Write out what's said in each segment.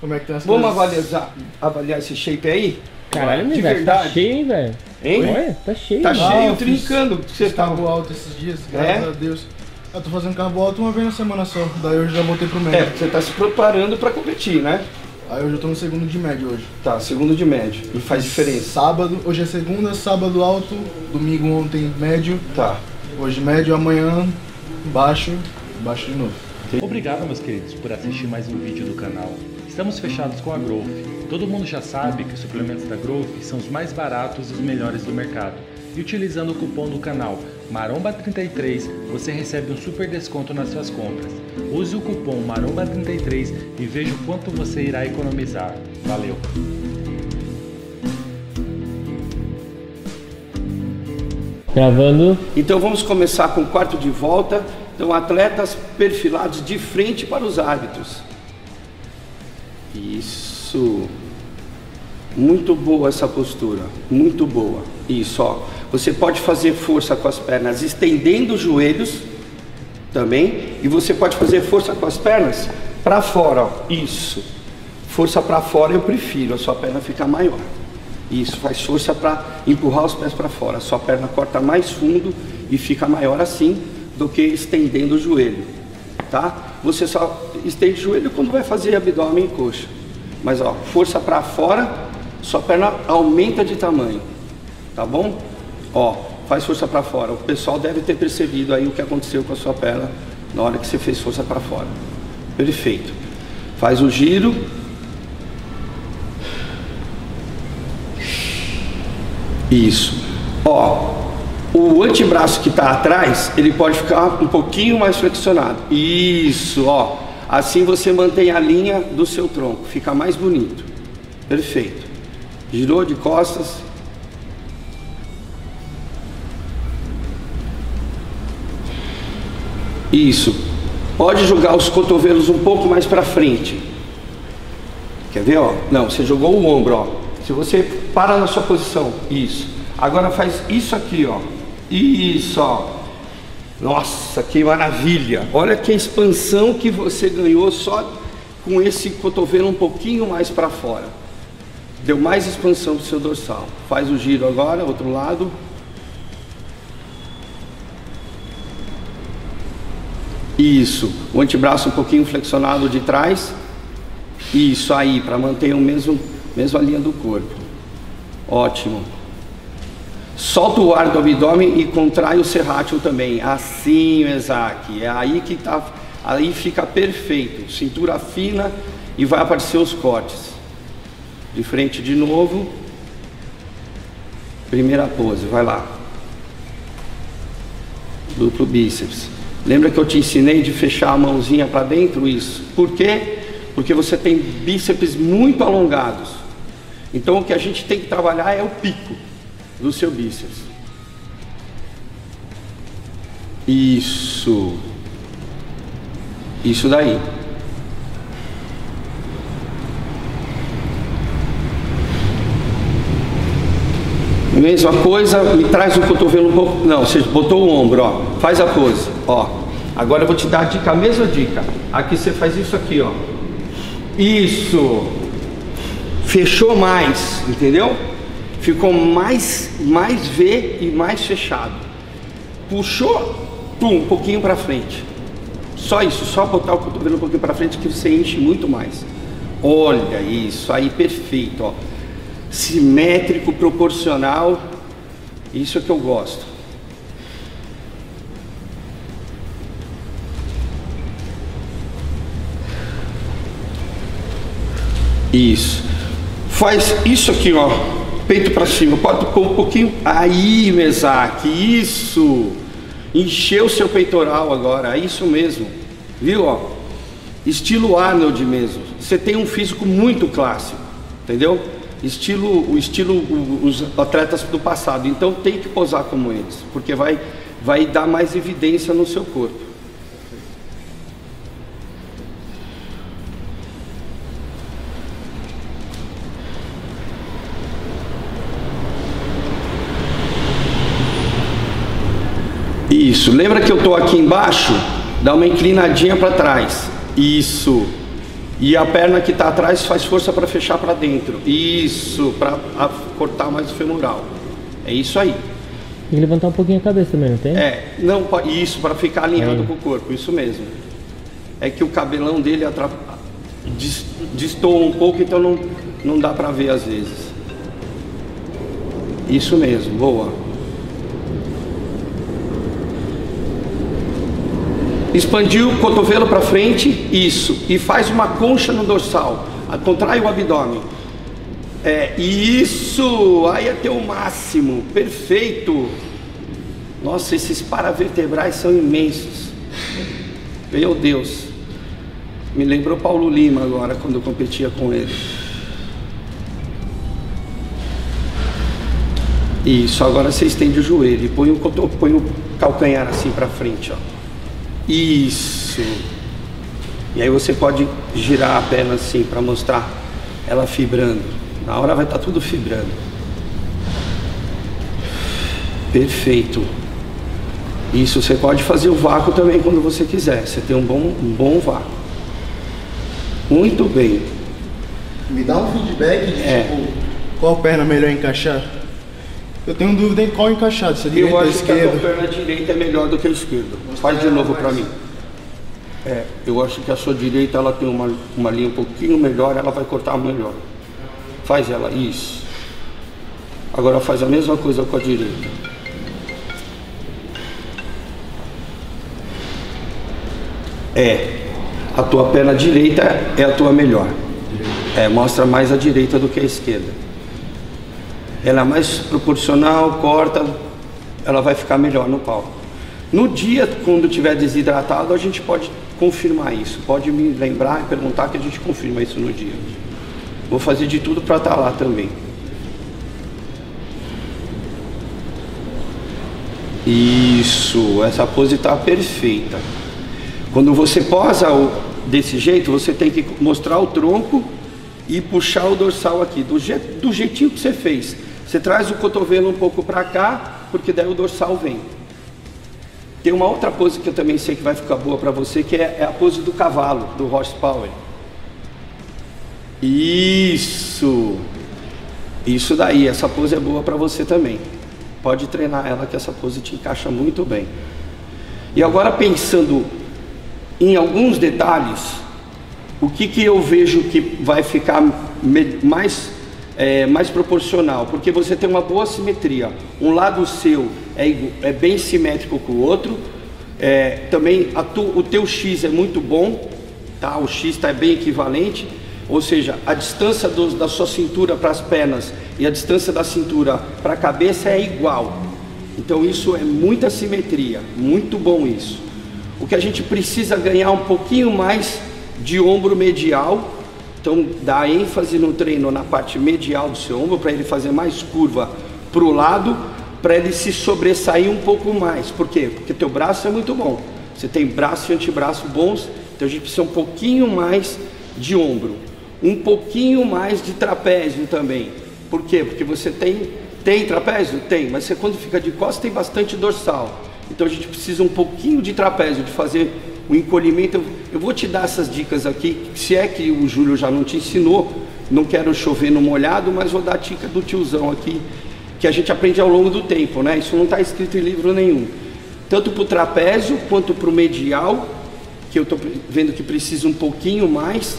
Como é que tá as Vamos avaliar, avaliar esse shape aí? Caralho, de tá verdade. cheio, hein, velho? Hein? Olha, tá cheio. Tá. Ah, cheio, trincando. Você tá... carbo alto esses dias, graças É? a Deus. Eu tô fazendo carbo alto uma vez na semana só, daí eu já voltei pro É, médio. você tá se preparando pra competir, né? Aí eu já tô no segundo de médio hoje. Tá, segundo de médio. E faz diferença. Sábado, hoje é segunda, sábado alto, domingo ontem médio, Tá. hoje médio, amanhã baixo, baixo de novo. Obrigado, meus queridos, por assistir mais um vídeo do canal. Estamos fechados com a Growth. Todo mundo já sabe que os suplementos da Growth são os mais baratos e os melhores do mercado. E utilizando o cupom do canal Maromba33, você recebe um super desconto nas suas compras. Use o cupom Maromba33 e veja o quanto você irá economizar. Valeu! Gravando. Então vamos começar com o quarto de volta. Então, atletas perfilados de frente para os árbitros. Isso. Muito boa essa postura. Muito boa. Isso, ó. Você pode fazer força com as pernas estendendo os joelhos também. E você pode fazer força com as pernas para fora, ó. Isso. Força para fora eu prefiro, a sua perna fica maior. Isso, faz força para empurrar os pés para fora. A sua perna corta mais fundo e fica maior assim do que estendendo o joelho, tá? Você só estende o joelho quando vai fazer abdômen e coxa. Mas ó, força para fora, sua perna aumenta de tamanho, tá bom? Ó, faz força para fora. O pessoal deve ter percebido aí o que aconteceu com a sua perna na hora que você fez força para fora. Perfeito. Faz o giro, Isso. Ó, o antebraço que está atrás, ele pode ficar um pouquinho mais flexionado. Isso, ó. Assim você mantém a linha do seu tronco, fica mais bonito. Perfeito. Girou de costas. Isso. Pode jogar os cotovelos um pouco mais para frente. Quer ver, ó? Não, você jogou o ombro, ó. Se você para na sua posição, isso. Agora faz isso aqui, ó. Isso, ó. Nossa, que maravilha! Olha que expansão que você ganhou só com esse cotovelo um pouquinho mais para fora. Deu mais expansão pro seu dorsal. Faz o giro agora, outro lado. Isso. O antebraço um pouquinho flexionado de trás. Isso aí, para manter o mesmo, mesma linha do corpo. Ótimo. Solta o ar do abdômen e contrai o serrátil também. Assim, Isaac. É aí que tá. Aí fica perfeito. Cintura fina e vai aparecer os cortes. De frente de novo. Primeira pose, vai lá. Duplo bíceps. Lembra que eu te ensinei de fechar a mãozinha para dentro? Isso. Por quê? Porque você tem bíceps muito alongados. Então o que a gente tem que trabalhar é o pico do seu bíceps. Isso. Isso daí. Mesma coisa, me traz o cotovelo um pouco. Não, você botou o ombro, ó. Faz a pose, ó. Agora eu vou te dar a dica, a mesma dica. Aqui você faz isso aqui, ó. Isso. Fechou mais, entendeu? Ficou mais, mais V e mais fechado. Puxou, pum, um pouquinho para frente. Só isso, só botar o cotovelo um pouquinho para frente que você enche muito mais. Olha isso, aí perfeito, ó. Simétrico, proporcional. Isso é que eu gosto. Isso. Faz isso aqui, ó. Peito para cima. Pode pôr um pouquinho. Aí, Mesaque. Isso. Encheu o seu peitoral agora. É isso mesmo. Viu, ó? Estilo Arnold mesmo. Você tem um físico muito clássico. Entendeu? Estilo, o estilo os atletas do passado. Então tem que posar como eles, porque vai vai dar mais evidência no seu corpo. Isso. Lembra que eu estou aqui embaixo? Dá uma inclinadinha para trás. Isso. E a perna que está atrás faz força para fechar para dentro. Isso, para cortar mais o femoral. É isso aí. Tem que levantar um pouquinho a cabeça também, não tem? É, não, isso, para ficar alinhado Aí. com o corpo, isso mesmo. É que o cabelão dele atrap... destoa um pouco, então não, não dá para ver às vezes. Isso mesmo, boa. Expandiu o cotovelo para frente, isso. E faz uma concha no dorsal. Contrai o abdômen. É, isso! Aí é teu máximo. Perfeito. Nossa, esses paravertebrais são imensos. Meu Deus. Me lembrou Paulo Lima agora, quando eu competia com ele. Isso, agora você estende o joelho e põe o, põe o calcanhar assim para frente, ó. Isso. E aí você pode girar a perna assim para mostrar ela fibrando. Na hora vai estar tudo fibrando. Perfeito. Isso você pode fazer o vácuo também quando você quiser. Você tem um bom, um bom vácuo. Muito bem. Me dá um feedback de É. tipo, qual perna melhor encaixar? Eu tenho dúvida em qual encaixar, se é direita Eu ou acho que a esquerda. perna direita é melhor do que a esquerda. Faz de novo para mim. É, eu acho que a sua direita ela tem uma, uma linha um pouquinho melhor, ela vai cortar melhor. Faz ela, isso. Agora faz a mesma coisa com a direita. É, a tua perna direita é a tua melhor. É, mostra mais a direita do que a esquerda. Ela é mais proporcional, corta, ela vai ficar melhor no palco. No dia, quando tiver desidratado, a gente pode confirmar isso. Pode me lembrar e perguntar que a gente confirma isso no dia. Vou fazer de tudo para estar lá também. Isso, essa pose está perfeita. Quando você posa desse jeito, você tem que mostrar o tronco e puxar o dorsal aqui, do, je, do jeitinho que você fez. Você traz o cotovelo um pouco para cá, porque daí o dorsal vem. Tem uma outra pose que eu também sei que vai ficar boa para você, que é, é a pose do cavalo, do horsepower. Isso! Isso daí, essa pose é boa para você também. Pode treinar ela que essa pose te encaixa muito bem. E agora pensando em alguns detalhes, o que, que eu vejo que vai ficar mais, é, mais proporcional? Porque você tem uma boa simetria. Um lado seu é, é bem simétrico com o outro. É, também tu- o teu X é muito bom, tá? O X está bem equivalente. Ou seja, a distância dos- da sua cintura para as pernas e a distância da cintura para a cabeça é igual. Então isso é muita simetria, muito bom isso. O que a gente precisa ganhar um pouquinho mais de ombro medial, então dá ênfase no treino na parte medial do seu ombro para ele fazer mais curva para o lado, para ele se sobressair um pouco mais. Por quê? Porque teu braço é muito bom. Você tem braço e antebraço bons, então a gente precisa um pouquinho mais de ombro, um pouquinho mais de trapézio também. Por quê? Porque você tem tem trapézio? Tem, mas você quando fica de costas tem bastante dorsal. Então a gente precisa um pouquinho de trapézio, de fazer o encolhimento. Eu, eu vou te dar essas dicas aqui, se é que o Júlio já não te ensinou. Não quero chover no molhado, mas vou dar a dica do tiozão aqui, que a gente aprende ao longo do tempo, né? Isso não está escrito em livro nenhum. Tanto para o trapézio quanto para o medial, que eu estou vendo que precisa um pouquinho mais.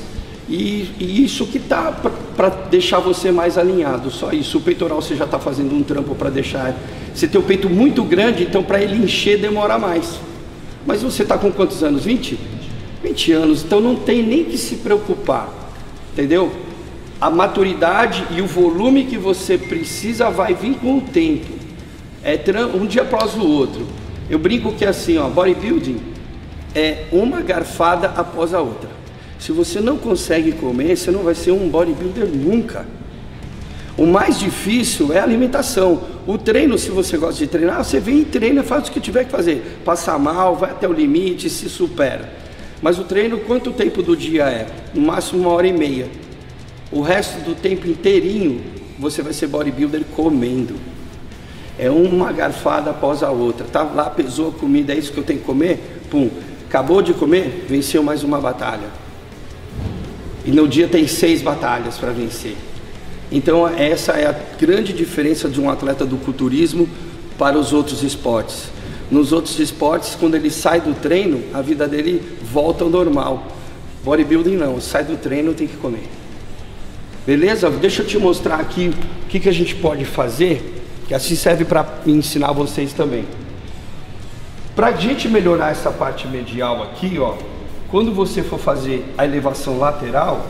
E, e isso que tá para deixar você mais alinhado, só isso. O peitoral você já está fazendo um trampo para deixar. Você tem o peito muito grande, então para ele encher demora mais. Mas você está com quantos anos? 20? 20 anos, então não tem nem que se preocupar, entendeu? A maturidade e o volume que você precisa vai vir com o tempo. É um dia após o outro. Eu brinco que é assim, ó, bodybuilding é uma garfada após a outra. Se você não consegue comer, você não vai ser um bodybuilder nunca. O mais difícil é a alimentação. O treino, se você gosta de treinar, você vem e treina, faz o que tiver que fazer. Passa mal, vai até o limite, se supera. Mas o treino, quanto tempo do dia é? No máximo uma hora e meia. O resto do tempo inteirinho, você vai ser bodybuilder comendo. É uma garfada após a outra. Tá lá, pesou a comida, é isso que eu tenho que comer? Pum. Acabou de comer, venceu mais uma batalha. E no dia tem seis batalhas para vencer. Então essa é a grande diferença de um atleta do culturismo para os outros esportes. Nos outros esportes, quando ele sai do treino, a vida dele volta ao normal. Bodybuilding não, sai do treino tem que comer. Beleza? Deixa eu te mostrar aqui o que, que a gente pode fazer, que assim serve para ensinar vocês também. Para a gente melhorar essa parte medial aqui, ó, quando você for fazer a elevação lateral,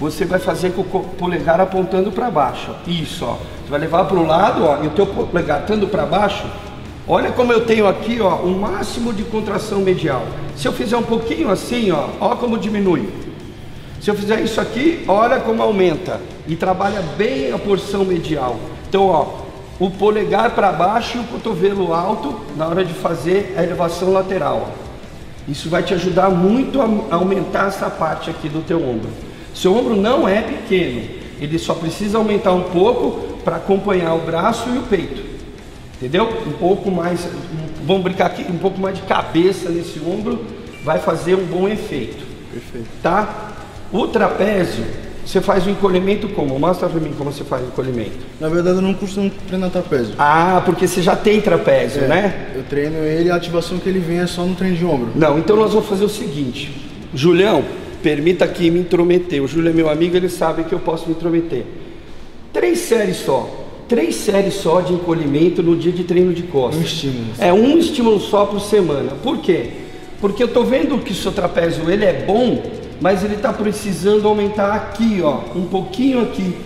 você vai fazer com o polegar apontando para baixo. Isso, ó. Você vai levar para o lado, ó, e o teu polegar estando para baixo. Olha como eu tenho aqui, ó, o máximo de contração medial. Se eu fizer um pouquinho assim, ó, ó como diminui. Se eu fizer isso aqui, olha como aumenta e trabalha bem a porção medial. Então, ó, o polegar para baixo e o cotovelo alto na hora de fazer a elevação lateral. Isso vai te ajudar muito a aumentar essa parte aqui do teu ombro. Seu ombro não é pequeno, ele só precisa aumentar um pouco para acompanhar o braço e o peito. Entendeu? Um pouco mais, vamos brincar aqui, um pouco mais de cabeça nesse ombro vai fazer um bom efeito. Perfeito. Tá? O trapézio, você faz o encolhimento como? Mostra pra mim como você faz o encolhimento. Na verdade, eu não costumo treinar trapézio. Ah, porque você já tem trapézio, É, né? Eu treino ele, a ativação que ele vem é só no treino de ombro. Não, então nós vamos fazer o seguinte. Julião, permita aqui me intrometer. O Júlio é meu amigo, ele sabe que eu posso me intrometer. Três séries só. Três séries só de encolhimento no dia de treino de costas. Um estímulo. É um estímulo só por semana. Por quê? Porque eu tô vendo que o seu trapézio ele é bom, mas ele está precisando aumentar aqui, ó, um pouquinho aqui.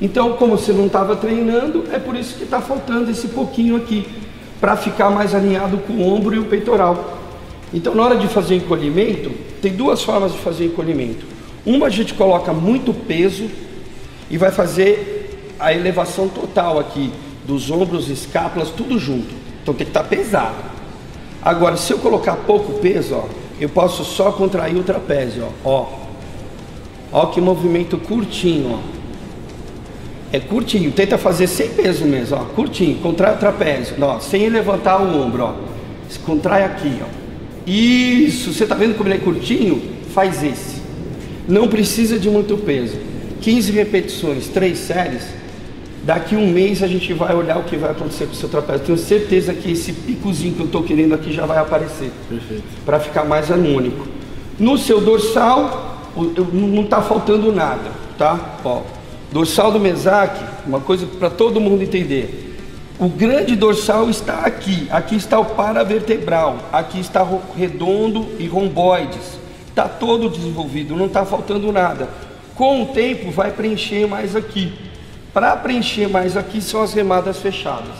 Então, como você não estava treinando, é por isso que está faltando esse pouquinho aqui, para ficar mais alinhado com o ombro e o peitoral. Então, na hora de fazer encolhimento, tem duas formas de fazer encolhimento. Uma a gente coloca muito peso e vai fazer a elevação total aqui dos ombros, escápulas, tudo junto. Então tem que estar pesado. Agora, se eu colocar pouco peso, ó, eu posso só contrair o trapézio, ó. Ó, ó que movimento curtinho, ó. É curtinho, tenta fazer sem peso mesmo, ó, curtinho, contrai o trapézio, ó, sem levantar o ombro, ó. Contrai aqui, ó. Isso, você tá vendo como ele é curtinho? Faz esse. Não precisa de muito peso. 15 repetições, 3 séries. Daqui um mês a gente vai olhar o que vai acontecer com o seu trapézio. Tenho certeza que esse picozinho que eu estou querendo aqui já vai aparecer. Perfeito. Para ficar mais harmônico. No seu dorsal, não está faltando nada, tá? Ó, dorsal do mesaque, uma coisa para todo mundo entender. O grande dorsal está aqui. Aqui está o paravertebral. Aqui está redondo e romboides. Está todo desenvolvido, não está faltando nada. Com o tempo vai preencher mais aqui. Para preencher mais aqui são as remadas fechadas.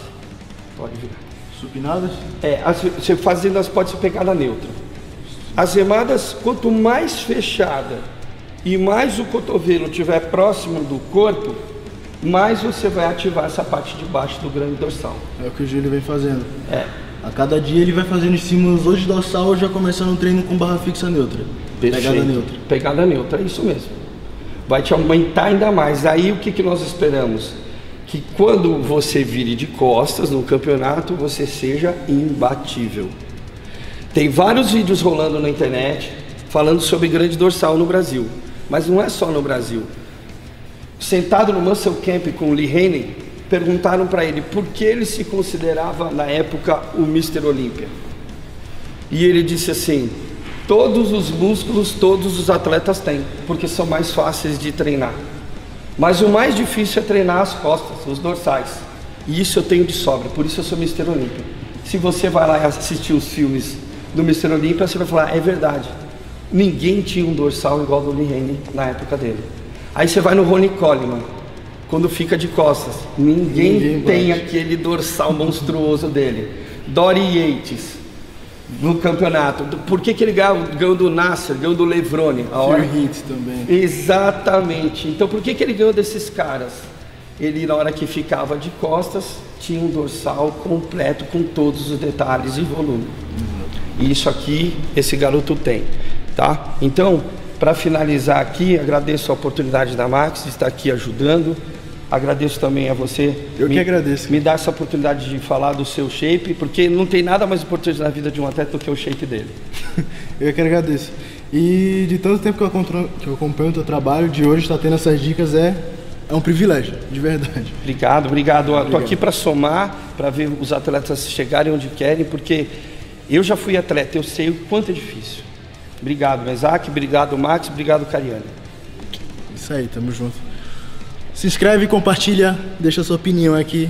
Pode virar. Supinadas? É, as, você fazendo as pode ser pegada neutra. As remadas, quanto mais fechada e mais o cotovelo estiver próximo do corpo, mais você vai ativar essa parte de baixo do grande dorsal. É o que o Júlio vem fazendo. É, A cada dia ele vai fazendo estímulos hoje dorsal, já começando o treino com barra fixa neutra. Pegada perfeito. neutra. Pegada neutra, é isso mesmo. Vai te aumentar ainda mais. Aí o que, que nós esperamos? Que quando você vire de costas no campeonato, você seja imbatível. Tem vários vídeos rolando na internet falando sobre grande dorsal no Brasil. Mas não é só no Brasil. Sentado no Muscle Camp com o Lee Haney, perguntaram para ele por que ele se considerava na época o Mr. Olímpia. E ele disse assim: todos os músculos, todos os atletas têm, porque são mais fáceis de treinar. Mas o mais difícil é treinar as costas, os dorsais. E isso eu tenho de sobra, por isso eu sou Mr. Olímpia. Se você vai lá e assistir os filmes do Mr. Olímpia, você vai falar: é verdade. Ninguém tinha um dorsal igual do Lee na época dele. Aí você vai no Ronnie Coleman, quando fica de costas, ninguém, Ninguém tem bate. aquele dorsal monstruoso dele. Dory Yates, no campeonato. Por que, que ele ganhou, ganhou do Nasser, ganhou do Levrone? A hora- também. Exatamente. Então por que, que ele ganhou desses caras? Ele, na hora que ficava de costas, tinha um dorsal completo com todos os detalhes e volume. E isso aqui, esse garoto tem, tá? Então, para finalizar aqui, agradeço a oportunidade da Max de estar aqui ajudando. Agradeço também a você. Eu que me- agradeço. Me dar essa oportunidade de falar do seu shape, porque não tem nada mais importante na vida de um atleta do que o shape dele. Eu que agradeço. E de tanto tempo que eu acompanho, que eu acompanho o teu trabalho, de hoje estar tendo essas dicas é, é um privilégio, de verdade. Obrigado, obrigado. Estou aqui para somar, para ver os atletas chegarem onde querem, porque eu já fui atleta, eu sei o quanto é difícil. Obrigado, Isaac, obrigado, Max, obrigado, Cariane. Isso aí, tamo junto. Se inscreve, compartilha, deixa sua opinião aqui.